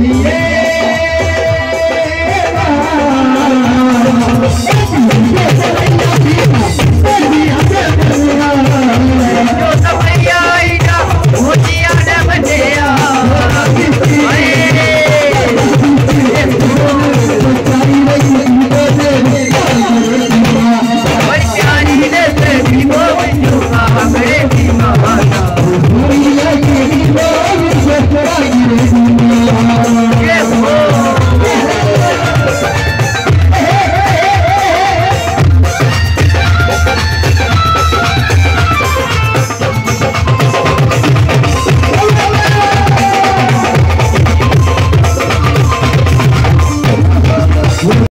Yeah.